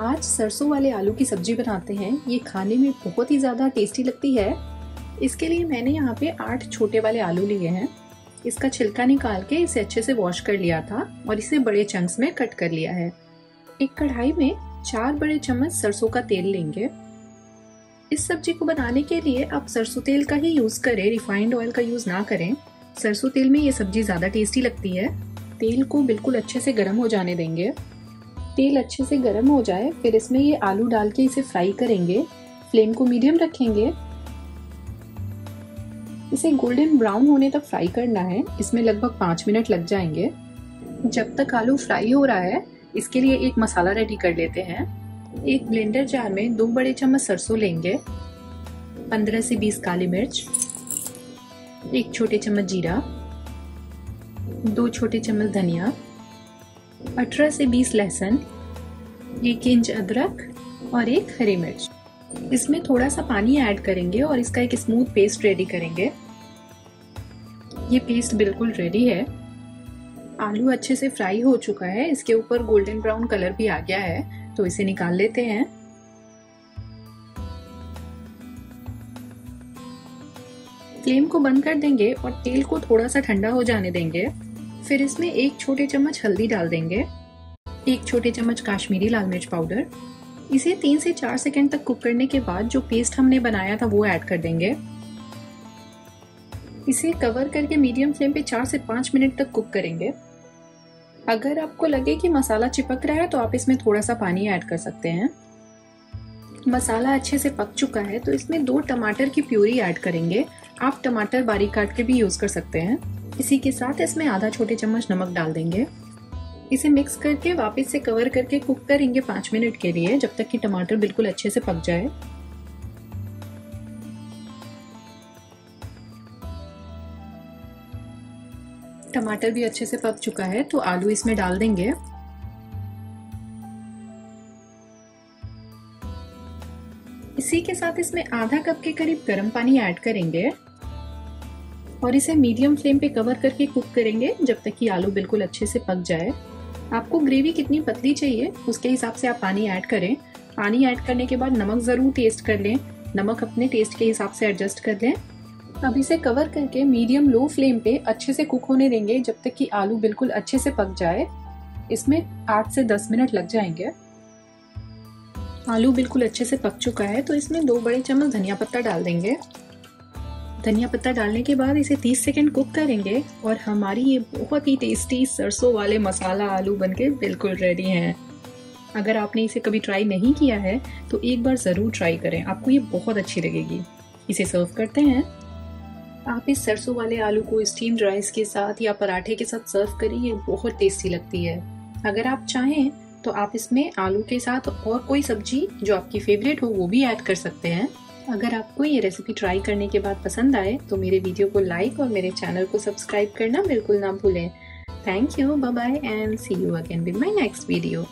आज सरसों वाले आलू की सब्ज़ी बनाते हैं। ये खाने में बहुत ही ज़्यादा टेस्टी लगती है। इसके लिए मैंने यहाँ पे आठ छोटे वाले आलू लिए हैं। इसका छिलका निकाल के इसे अच्छे से वॉश कर लिया था और इसे बड़े चंक्स में कट कर लिया है। एक कढ़ाई में चार बड़े चम्मच सरसों का तेल लेंगे। इस सब्ज़ी को बनाने के लिए आप सरसों तेल का ही यूज़ करें रिफाइंड ऑयल का यूज़ ना करें। सरसों तेल में ये सब्ज़ी ज़्यादा टेस्टी लगती है। तेल को बिल्कुल अच्छे से गर्म हो जाने देंगे। तेल अच्छे से गर्म हो जाए, फिर इसमें ये आलू डाल के इसे फ्राई करेंगे। फ्लेम को मीडियम रखेंगे। इसे गोल्डन ब्राउन होने तक फ्राई करना है। इसमें लगभग पाँच मिनट लग जाएँगे। जब तक आलू फ्राई हो रहा है, इसके लिए एक मसाला रेडी कर लेते हैं। एक ब्लेंडर जार में दो बड़े चम्मच सरसों लेंगे। पंद्रह से बीस काली मिर्च। एक छोटे चम्मच जीरा। दो छोटे चम्मच धनिया। अठारह से बीस लहसुन, एक इंच अदरक और एक हरी मिर्च। इसमें थोड़ा सा पानी ऐड करेंगे और इसका एक स्मूथ पेस्ट रेडी करेंगे। ये पेस्ट बिल्कुल रेडी है। आलू अच्छे से फ्राई हो चुका है। इसके ऊपर गोल्डन ब्राउन कलर भी आ गया है तो इसे निकाल लेते हैं। फ्लेम को बंद कर देंगे और तेल को थोड़ा सा ठंडा हो जाने देंगे। फिर इसमें एक छोटे चम्मच हल्दी डाल देंगे। एक छोटे चम्मच काश्मीरी लाल मिर्च पाउडर। इसे तीन से चार सेकेंड तक कुक करने के बाद जो पेस्ट हमने बनाया था वो ऐड कर देंगे। इसे कवर करके मीडियम फ्लेम पे चार से पाँच मिनट तक कुक करेंगे। अगर आपको लगे कि मसाला चिपक रहा है तो आप इसमें थोड़ा सा पानी ऐड कर सकते हैं। मसाला अच्छे से पक चुका है तो इसमें दो टमाटर की प्यूरी ऐड करेंगे। आप टमाटर बारीक काट के भी यूज़ कर सकते हैं। इसी के साथ इसमें आधा छोटे चम्मच नमक डाल देंगे। इसे मिक्स करके वापस से कवर करके कुक करेंगे पाँच मिनट के लिए, जब तक कि टमाटर बिल्कुल अच्छे से पक जाए। टमाटर भी अच्छे से पक चुका है तो आलू इसमें डाल देंगे। इसी के साथ इसमें आधा कप के करीब गर्म पानी ऐड करेंगे। और इसे मीडियम फ्लेम पे कवर करके कुक करेंगे जब तक कि आलू बिल्कुल अच्छे से पक जाए। आपको ग्रेवी कितनी पतली चाहिए, उसके हिसाब से आप पानी ऐड करें। पानी ऐड करने के बाद नमक ज़रूर टेस्ट कर लें। नमक अपने टेस्ट के हिसाब से एडजस्ट कर लें। अब इसे कवर करके मीडियम लो फ्लेम पे अच्छे से कुक होने देंगे जब तक कि आलू बिल्कुल अच्छे से पक जाए। इसमें आठ से दस मिनट लग जाएँगे। आलू बिल्कुल अच्छे से पक चुका है तो इसमें दो बड़े चम्मच धनिया पत्ता डाल देंगे। धनिया पत्ता डालने के बाद इसे 30 सेकंड कुक करेंगे और हमारी ये बहुत ही टेस्टी सरसों वाले मसाला आलू बनके बिल्कुल रेडी हैं। अगर आपने इसे कभी ट्राई नहीं किया है तो एक बार ज़रूर ट्राई करें। आपको ये बहुत अच्छी लगेगी। इसे सर्व करते हैं। आप इस सरसों वाले आलू को स्टीम्ड राइस के साथ या पराठे के साथ सर्व करें, ये बहुत टेस्टी लगती है। अगर आप चाहें तो आप इसमें आलू के साथ और कोई सब्ज़ी जो आपकी फेवरेट हो, वो भी ऐड कर सकते हैं। अगर आपको ये रेसिपी ट्राई करने के बाद पसंद आए तो मेरे वीडियो को लाइक और मेरे चैनल को सब्सक्राइब करना बिल्कुल ना भूलें। Thank you bye bye and see you again with my next video